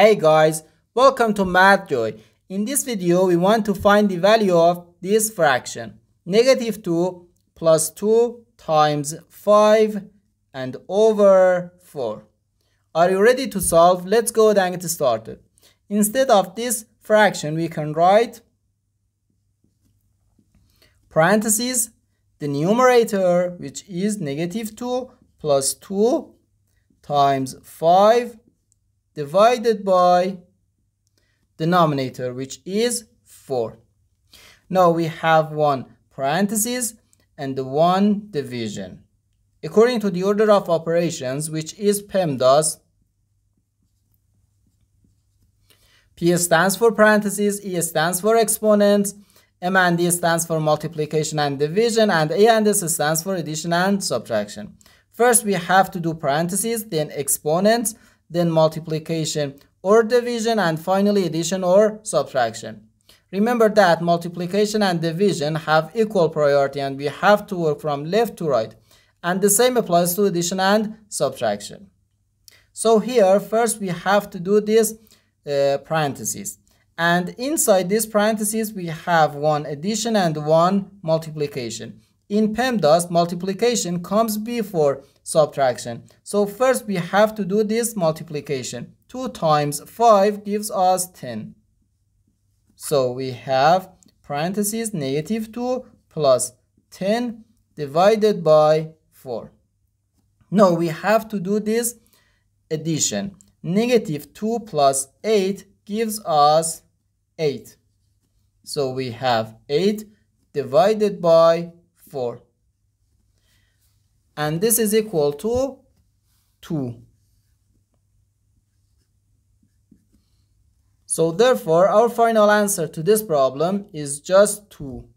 Hey guys, welcome to MathJoy. In this video, we want to find the value of this fraction. Negative 2 plus 2 times 5 and over 4. Are you ready to solve? Let's go and get started. Instead of this fraction, we can write parentheses the numerator which is negative 2 plus 2 times 5 divided by denominator which is 4. Now we have one parenthesis and one division. According to the order of operations which is PEMDAS, P stands for parentheses, E stands for exponents, M and D stands for multiplication and division, and A and S stands for addition and subtraction. First, we have to do parentheses, then exponents, then multiplication or division, and finally addition or subtraction. Remember that multiplication and division have equal priority and we have to work from left to right. And the same applies to addition and subtraction. So here, first we have to do this uh, parentheses. And inside this parentheses, we have one addition and one multiplication. In PEMDAS, multiplication comes before subtraction. So first we have to do this multiplication. 2 times 5 gives us 10. So we have parentheses negative 2 plus 10 divided by 4. Now we have to do this addition. Negative 2 plus 8 gives us 8. So we have 8 divided by 4. And this is equal to 2. So therefore, our final answer to this problem is just 2.